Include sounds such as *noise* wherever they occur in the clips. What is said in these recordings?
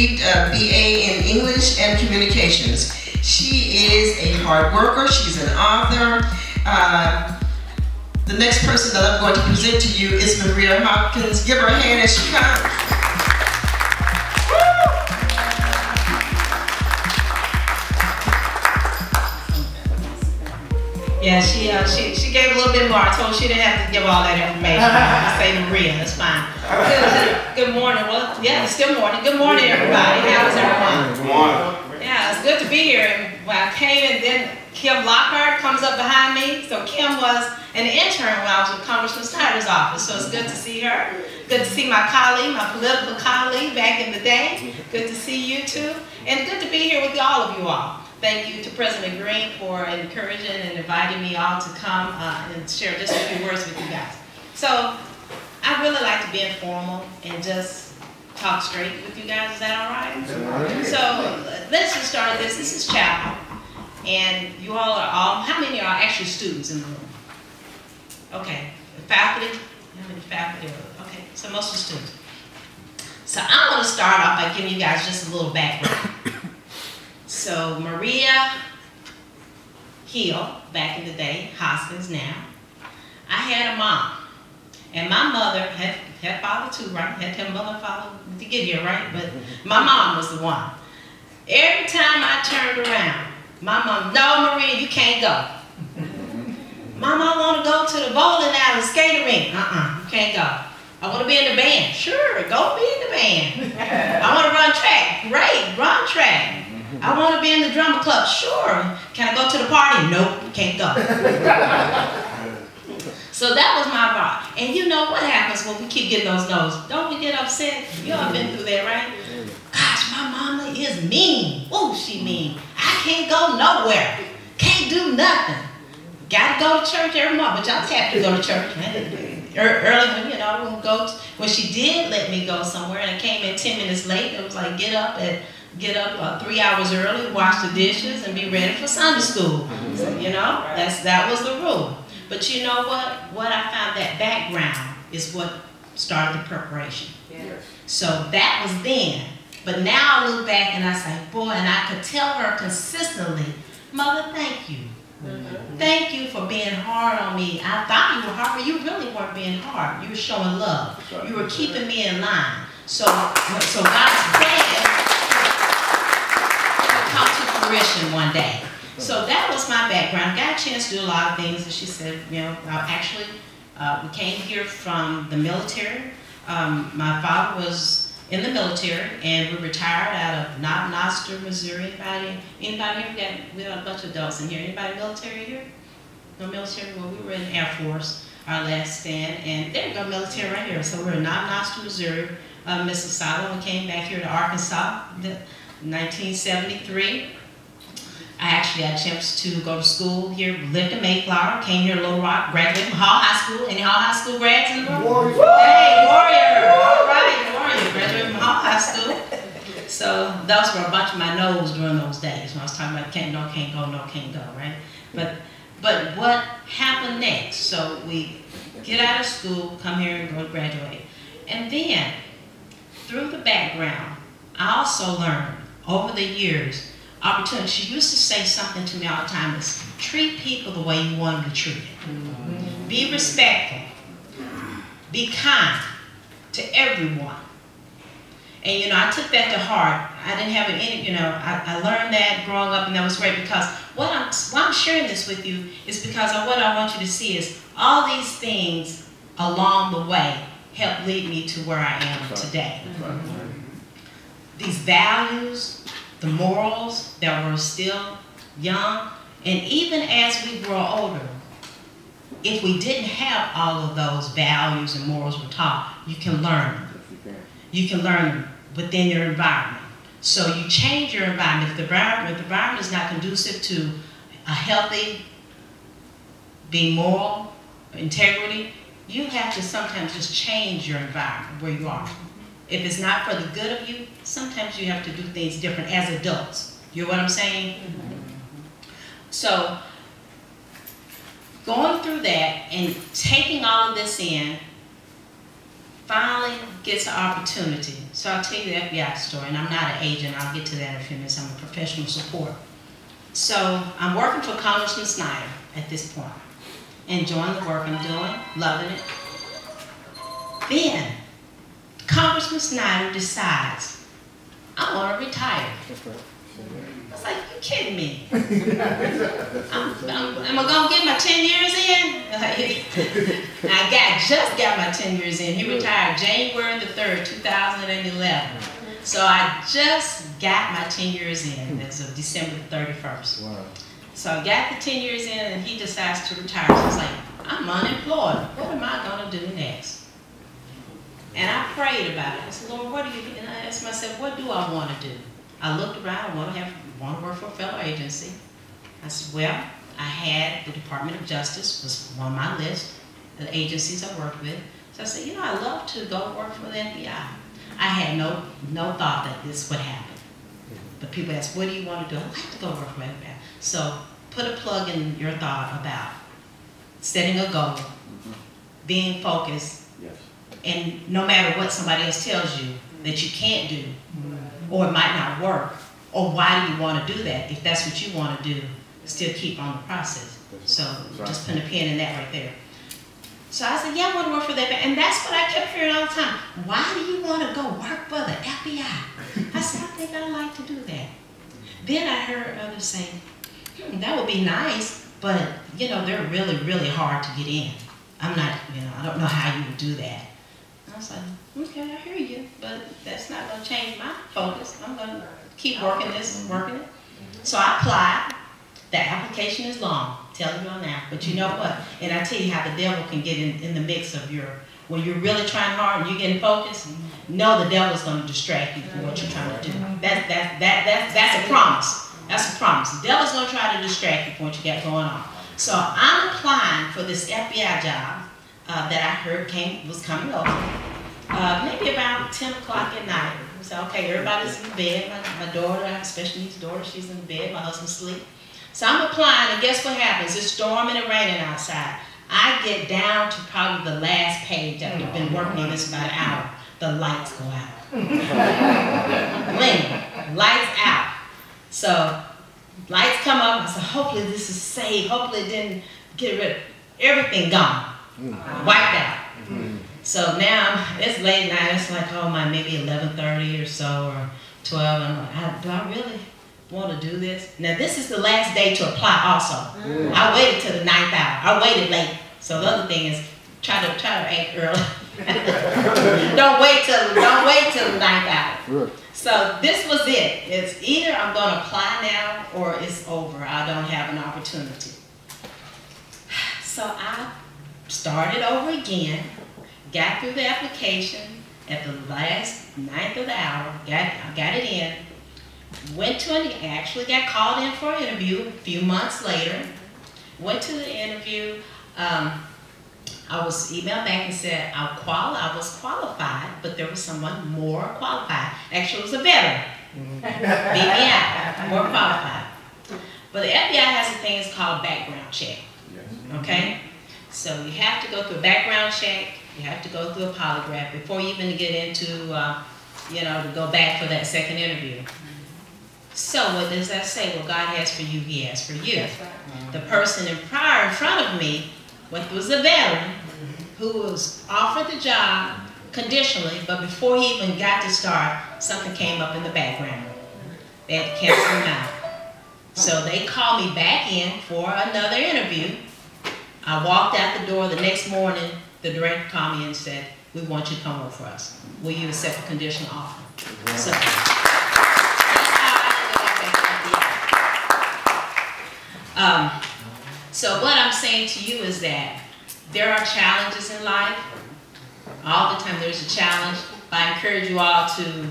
received a BA in English and Communications. She is a hard worker, she's an author. Uh, the next person that I'm going to present to you is Maria Hoskins. Give her a hand as she comes. Yeah, she uh, she she gave a little bit more. I told her she didn't have to give all that information. I say Maria, that's fine. Good, good morning. Well, yeah, it's still morning. Good morning, everybody. How is everyone? Good morning. Yeah, it's good to be here. And when I came and then Kim Lockhart comes up behind me. So Kim was an intern when I was with Congressman Snyder's office. So it's good to see her. Good to see my colleague, my political colleague back in the day. Good to see you too. And good to be here with all of you all. Thank you to President Green for encouraging and inviting me all to come uh, and share just a few words with you guys. So I really like to be informal and just talk straight with you guys. Is that all right? So let's just start this. This is chapel. And you all are all, how many are actually students in the room? Okay. Faculty? How many faculty are Okay, so most of the students. So I want to start off by giving you guys just a little background. So Maria Hill, back in the day, Hoskins now, I had a mom. And my mother had, had father too, right? Had have mother father to get here, right? But mm-hmm. my mom was the one. Every time I turned around, my mom, no, Maria, you can't go. *laughs* Mom, I want to go to the bowling alley, skating rink. Uh-uh, you can't go. I want to be in the band. Sure, go be in the band. *laughs* I want to run track. Great, run track. I want to be in the drama club. Sure. Can I go to the party? Nope, can't go. *laughs* so that was my bar. And you know what happens when we keep getting those no's? Don't we get upset? You all been through that, right? Gosh, my mama is mean. Oh, she mean. I can't go nowhere. Can't do nothing. Got to go to church every month, but y'all have to go to church. Er, early, you know, I wouldn't go. To, when she did let me go somewhere, and I came in 10 minutes late, it was like, get up at get up uh, three hours early, wash the dishes, and be ready for Sunday school. you know, that's that was the rule. But you know what? What I found that background is what started the preparation. Yes. So that was then. But now I look back and I say, boy, and I could tell her consistently, Mother, thank you. Mm-hmm. Thank you for being hard on me. I thought you were hard, but you really weren't being hard. You were showing love. You were keeping me in line. So, so God's plan fruition one day. So that was my background. Got a chance to do a lot of things, and she said, you know, actually, uh, we came here from the military. Um, my father was in the military, and we retired out of Knob Noster, Missouri. Anybody, anybody here? We got, we got a bunch of adults in here. Anybody military here? No military? Well, we were in the Air Force, our last stand, and there we go, military right here. So we're in Knob Noster, Missouri, uh, Mississauga. We came back here to Arkansas, in 1973. I actually had a chance to go to school here, lived in Mayflower, came here to Little Rock, graduated from Hall High School. Any Hall High School grads in the room? Warrior. Hey, Warrior. All right, Warrior. Graduated from Hall High School. So those were a bunch of my no's during those days when I was talking about can't, no, can't go, no, can't go, right? But, but what happened next? So we get out of school, come here and go graduate. And then, through the background, I also learned over the years opportunity. She used to say something to me all the time is treat people the way you want them to treat them. Mm -hmm. Be respectful. Be kind to everyone. And you know, I took that to heart. I didn't have any, you know, I, I learned that growing up and that was great because what I'm, why I'm sharing this with you is because of what I want you to see is all these things along the way help lead me to where I am today. These values, the morals that were still young, and even as we grow older, if we didn't have all of those values and morals we're taught, you can learn them. You can learn them within your environment. So you change your environment. If the environment, if the environment is not conducive to a healthy, being moral, integrity, you have to sometimes just change your environment where you are. If it's not for the good of you, sometimes you have to do things different as adults. You know what I'm saying? So going through that and taking all of this in, finally gets an opportunity. So I'll tell you the FBI story, and I'm not an agent. I'll get to that in a few minutes. I'm a professional support. So I'm working for Congressman Snyder at this point, enjoying the work I'm doing, loving it. Then Congressman Snyder decides, I want to retire. I was like, you kidding me? *laughs* I'm, I'm, am I gonna get my 10 years in? *laughs* I got just got my 10 years in. He retired January the 3rd, 2011. So I just got my 10 years in as of December 31st. Wow. So I got the 10 years in and he decides to retire. So I was like, I'm unemployed. What am I gonna do next? And I prayed about it. I said, Lord, what do you, and I asked myself, what do I want to do? I looked around, I want to have, want to work for a federal agency. I said, well, I had the Department of Justice was on my list, the agencies I worked with. So I said, you know, I'd love to go work for the FBI. I had no, no thought that this would happen. But people ask, what do you want to do? I'd like to go work for the FBI. So put a plug in your thought about setting a goal, mm-hmm. being focused, yes. And no matter what somebody else tells you that you can't do, or it might not work, or why do you want to do that? If that's what you want to do, still keep on the process. So just put a pin in that right there. So I said, yeah, I want to work for that. And that's what I kept hearing all the time. Why do you want to go work for the FBI? *laughs* I said, I think I'd like to do that. Then I heard others say, hmm, that would be nice, but, you know, they're really, really hard to get in. I'm not, you know, I don't know how you would do that. I was like, okay, I hear you, but that's not going to change my focus. I'm going to keep working this, and working it. So I applied. The application is long, telling you on that. But you know what? And I tell you how the devil can get in, in the mix of your, when you're really trying hard and you're getting focused, know the devil's going to distract you from what you're trying to do. That, that, that, that, that's a promise. That's a promise. The devil's going to try to distract you from what you got going on. So I'm applying for this FBI job uh, that I heard came was coming over. Uh, maybe about 10 o'clock at night. So, okay, everybody's in bed. My, my daughter, I have special needs daughter, she's in bed. My husband's asleep. So I'm applying, and guess what happens? It's storming and raining outside. I get down to probably the last page after I've been working on this about an hour. The lights go out. *laughs* Bling, lights out. So lights come up. I said, hopefully this is safe. Hopefully it didn't get rid of everything gone, wiped out. So now it's late night. It's like oh my maybe 11:30 or so or 12. I'm like, do I really want to do this. Now this is the last day to apply also. Mm. I waited till the ninth hour. I waited late. So the other thing is try to try to act early. *laughs* don't wait till don't wait till the ninth hour. So this was it. It's either I'm going to apply now or it's over. I don't have an opportunity. *sighs* So I started over again, got through the application at the last ninth of the hour, got, got it in, went to an, actually got called in for an interview a few months later, went to the interview, um, I was emailed back and said I, quali- I was qualified, but there was someone more qualified. Actually, it was a veteran. Mm-hmm. BBI, more qualified. But the FBI has a thing it's called background check. Okay? So you have to go through a background check, you have to go through a polygraph before you even get into, uh, you know, to go back for that second interview. So what does that say? Well, God has for you, He has for you. Right. The person in prior in front of me what was a veteran who was offered the job conditionally, but before he even got to start, something came up in the background. They had to cancel him out. So they called me back in for another interview. I walked out the door the next morning. The director called me and said, we want you to come work for us. Will you accept a conditional offer? So, Um, so what I'm saying to you is that there are challenges in life. All the time there's a challenge. I encourage you all to,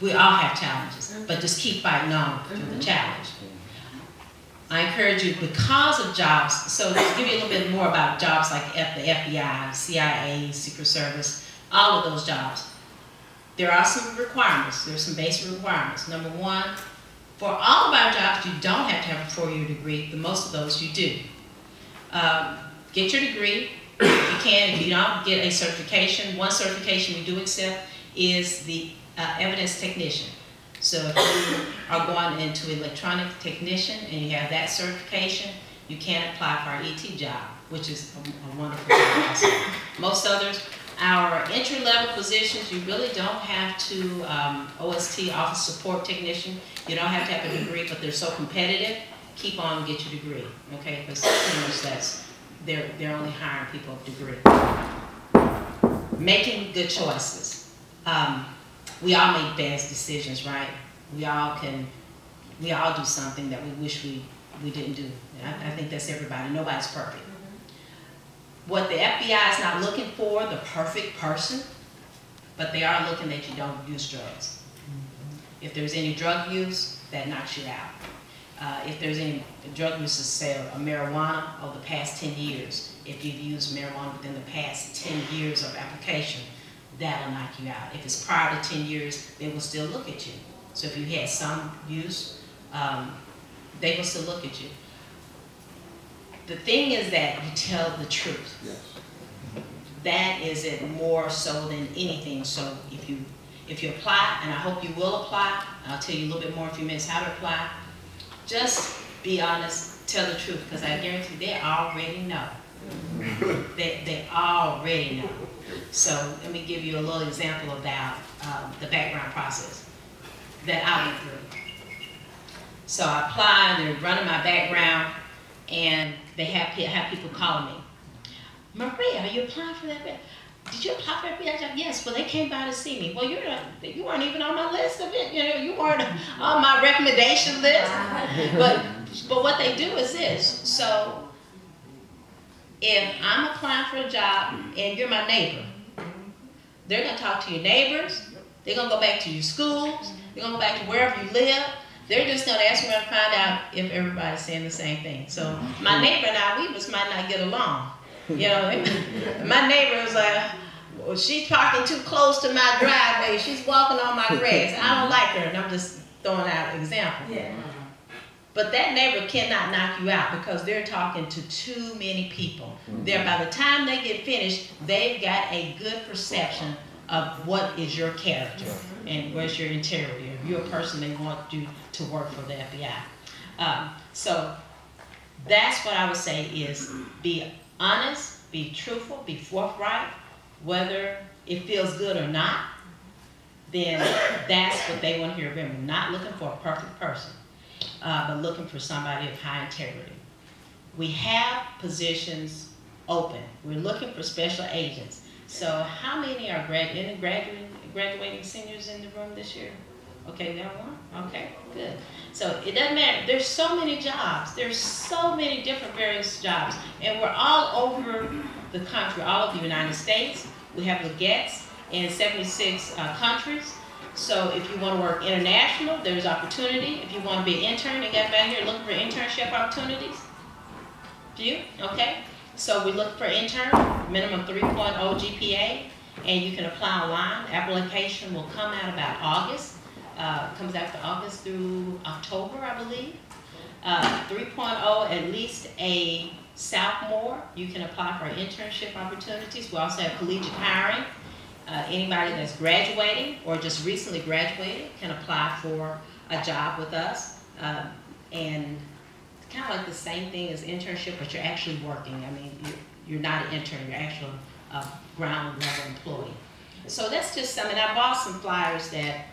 we all have challenges, but just keep fighting on through the mm-hmm. challenge. I encourage you because of jobs, so to give you a little bit more about jobs like the FBI, CIA, Secret Service, all of those jobs. There are some requirements, there's some basic requirements. Number one, For all of our jobs, you don't have to have a four-year degree, but most of those you do. Um, get your degree, if you can, if you don't get a certification, one certification we do accept is the uh, evidence technician. So if you are going into electronic technician and you have that certification, you can apply for our ET job, which is a, a wonderful job also. Most others, our entry-level positions, you really don't have to, um, OST, office support technician, you don't have to have a degree, but they're so competitive, keep on, get your degree, okay? Because pretty much that's, they're, they're only hiring people of degree. Making good choices. Um, we all make bad decisions, right? We all can, we all do something that we wish we, we didn't do. I, I think that's everybody. Nobody's perfect. What the FBI is not looking for, the perfect person, but they are looking that you don't use drugs. If there's any drug use, that knocks you out. Uh, if there's any drug use, say a marijuana over the past 10 years, if you've used marijuana within the past 10 years of application, that'll knock you out. If it's prior to 10 years, they will still look at you. So if you had some use, um, they will still look at you. The thing is that you tell the truth. Yes. That is it more so than anything. So if you if you apply, and I hope you will apply, I'll tell you a little bit more in a few minutes how to apply. Just be honest, tell the truth, because I guarantee they already know. *laughs* They, they already know. So let me give you a little example about um, the background process that I went through. So I applied, they're running my background, and they have, have people calling me. Maria, are you applying for that? Did you apply for that job? Yes. Well, they came by to see me. Well, you're not, you weren't even on my list of it. You know, you weren't on my recommendation list. But but what they do is this. So if I'm applying for a job and you're my neighbor, they're gonna talk to your neighbors. They're gonna go back to your schools. They're gonna go back to wherever you live. They're just gonna ask me to find out if everybody's saying the same thing. So my neighbor and I, we just might not get along. You know, *laughs* my neighbor was like, well, she's parking too close to my driveway. She's walking on my grass. I don't like her, and I'm just throwing out an example. Yeah. But that neighbor cannot knock you out because they're talking to too many people. They're by the time they get finished, they've got a good perception of what is your character and where's your integrity. If you're a person they want you to work for the FBI. Um, so that's what I would say is be honest, be truthful, be forthright, whether it feels good or not, then that's what they want to hear. Remember, not looking for a perfect person, uh, but looking for somebody of high integrity. We have positions open. We're looking for special agents. So how many are grad any graduating, graduating seniors in the room this year? Okay, we have one? Okay, good. So it doesn't matter. There's so many jobs. There's so many different various jobs. And we're all over the country, all of the United States. We have legats in 76 uh, countries. So if you want to work international, there's opportunity. If you want to be an intern, they got back here looking for internship opportunities. You? Okay. So we look for intern, minimum 3.0 GPA, and you can apply online. Application will come out about August. Uh, comes after August through October, I believe. Uh, 3.0, at least a sophomore, you can apply for internship opportunities. We also have collegiate hiring. Uh, anybody that's graduating or just recently graduated can apply for a job with us. Uh, and kind of like the same thing as internship, but you're actually working. I mean, you're, you're not an intern, you're actually a ground level employee. So that's just some, and I bought some flyers that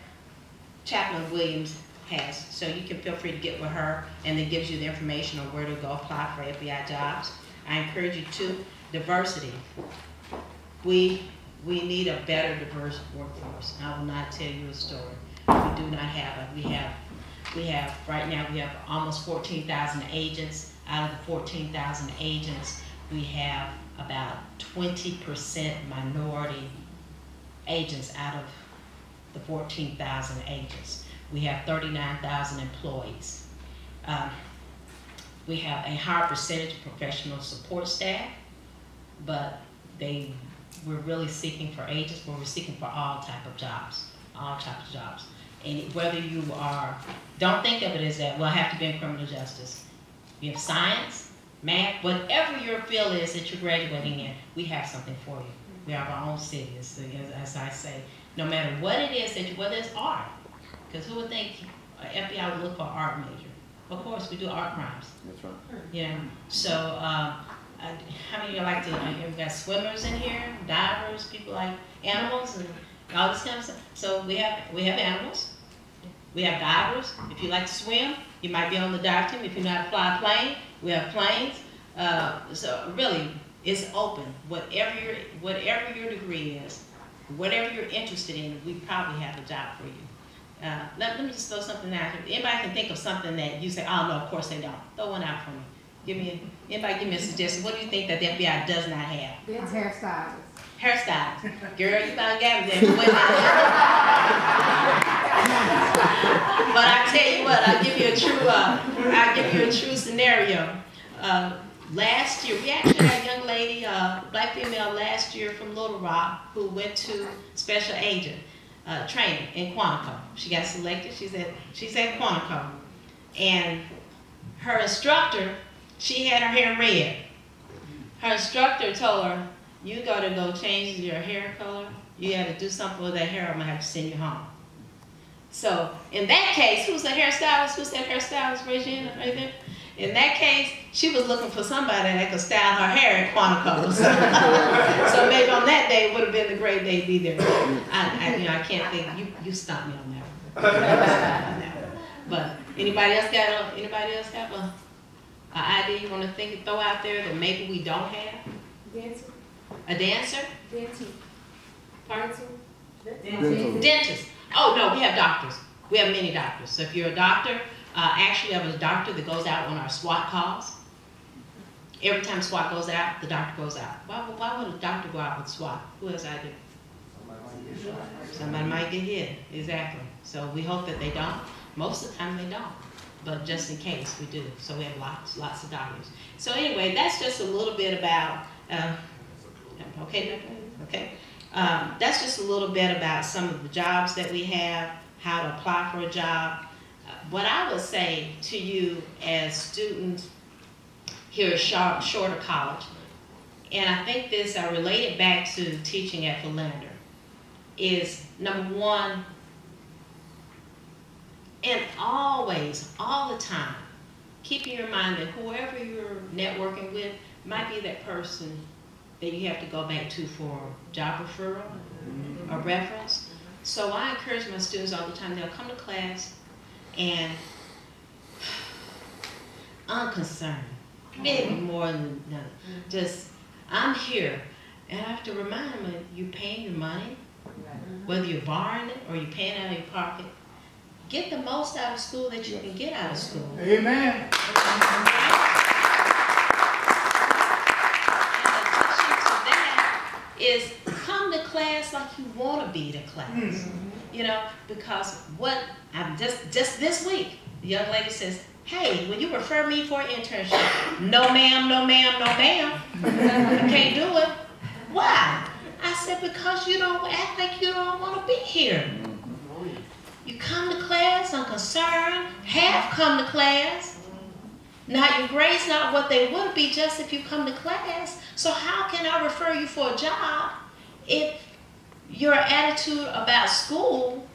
Chaplain Williams has. So you can feel free to get with her and it gives you the information on where to go apply for FBI jobs. I encourage you to diversity. We we need a better diverse workforce. I will not tell you a story. We do not have it. We have we have right now we have almost 14,000 agents. Out of the 14,000 agents, we have about 20% minority agents out of the 14,000 agents. We have 39,000 employees. Um, we have a higher percentage of professional support staff, but they we're really seeking for agents, but we're seeking for all type of jobs, all types of jobs. And whether you are, don't think of it as that, well, I have to be in criminal justice. You have science, math, whatever your field is that you're graduating in, we have something for you. We have our own city, as, as I say. No matter what it is that you, whether it's art, because who would think FBI would look for art major? Of course, we do art crimes. That's right. You know, so uh, I, how many of you like to? Uh, we got swimmers in here, divers, people like animals and all this kind of stuff. So we have we have animals. We have divers. If you like to swim, you might be on the dive team. If you know how to fly a plane, we have planes. Uh, so really, it's open. Whatever your whatever your degree is, whatever you're interested in, we probably have a job for you. Uh, let, let me just throw something out here. Anybody can think of something that you say, oh no, of course they don't. Throw one out for me. Give me, a, anybody give me a suggestion. What do you think that the FBI does not have? It's hairstyles. Hairstyles. Girl, you about got me there. but I tell you what, I'll give you a true, uh, I'll give you a true scenario. Uh, last year, we actually had a young lady, uh, black female last year from Little Rock who went to special agent uh, training in Quantico. She got selected. She's at she's at Quantico, and her instructor, she had her hair red. Her instructor told her, "You got to go change your hair color. You got to do something with that hair. I'm gonna have to send you home." So in that case, who's the hairstylist? Who's that hairstylist, Regina, right there? In that case, she was looking for somebody that could style her hair at Quantico. *laughs* so maybe on that day it would have been the great day to be there. I, I, you know, I can't think. You, you stumped me on that one. *laughs* but anybody else got a, anybody else have a, a idea you want to think throw out there that maybe we don't have? Dancer. A dancer? Dancing. Pardon? Dental. Dentist. Oh no, we have doctors. We have many doctors. So if you're a doctor, uh, actually, I was a doctor that goes out on our SWAT calls. Every time SWAT goes out, the doctor goes out. Why, why would a doctor go out with SWAT? Who else I do? Somebody might get hit, exactly. So we hope that they don't. Most of the time they don't, but just in case we do. So we have lots, lots of dollars. So anyway, that's just a little bit about, uh, okay, okay. Um, that's just a little bit about some of the jobs that we have, how to apply for a job, what I would say to you as students here at Shorter College, and I think this, I relate it back to teaching at Philander, is number one, and always, all the time, keeping in mind that whoever you're networking with might be that person that you have to go back to for job referral mm-hmm. or reference. So I encourage my students all the time, they'll come to class, and *sighs* I'm concerned, maybe mm-hmm. more than mm-hmm. just I'm here, and I have to remind them you're paying your money, whether you're borrowing it or you're paying out of your pocket. Get the most out of school that you can get out of school. Amen. is come to class like you want to be to class. Mm-hmm. You know, because what I'm just just this week, the young lady says, "Hey, will you refer me for an internship?" no, ma'am. No, ma'am. No, ma'am. I can't do it. Why? I said because you don't act like you don't want to be here. Come to class unconcerned, have come to class. Now your grades not what they would be just if you come to class. So how can I refer you for a job if your attitude about school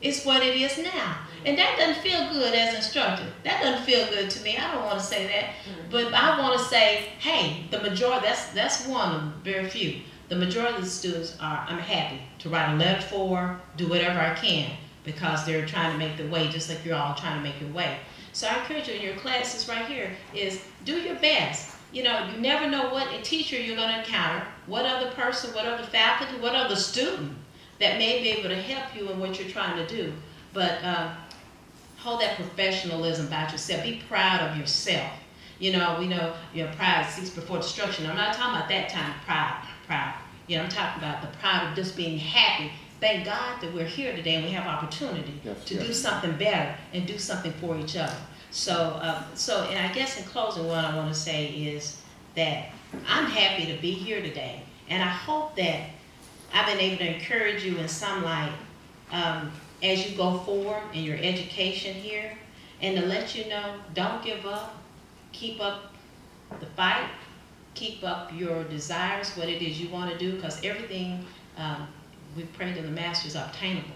is what it is now. And that doesn't feel good as instructor. That doesn't feel good to me. I don't want to say that. But I want to say, hey, the majority, that's, that's one of very few. The majority of the students are, I'm happy to write a letter for, do whatever I can, because they're trying to make the way, just like you're all trying to make your way. So I encourage you in your classes right here is do your best you know, you never know what a teacher you're going to encounter, what other person, what other faculty, what other student that may be able to help you in what you're trying to do. But uh, hold that professionalism about yourself. Be proud of yourself. You know, we know, your pride seeks before destruction. I'm not talking about that of pride, proud. You know, I'm talking about the pride of just being happy. Thank God that we're here today and we have opportunity yes, to yes. do something better and do something for each other. So, um, so, and I guess in closing, what I want to say is that I'm happy to be here today, and I hope that I've been able to encourage you in some light um, as you go forward in your education here, and to let you know, don't give up. Keep up the fight. Keep up your desires, what it is you want to do, because everything um, we pray to the Master is obtainable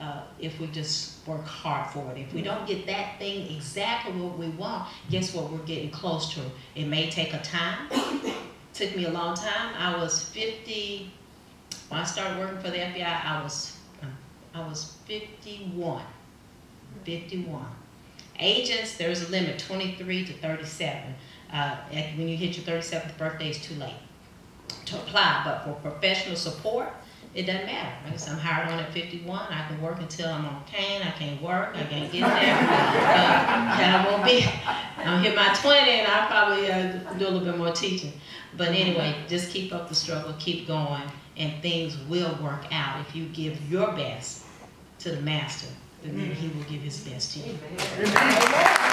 uh, if we just work hard for it. If we don't get that thing exactly what we want, guess what? We're getting close to. It may take a time. *coughs* Took me a long time. I was 50 when I started working for the FBI. I was um, I was 51. 51. Agents, there's a limit, 23 to 37. Uh, when you hit your 37th birthday, it's too late to apply. But for professional support, it doesn't matter. Like I said, I'm hired on at 51. I can work until I'm on cane. I can't work. I can't get there. *laughs* uh, and I won't be. I'll hit my 20 and I'll probably uh, do a little bit more teaching. But anyway, just keep up the struggle, keep going, and things will work out if you give your best to the master. Then he will give his best to you. Amen.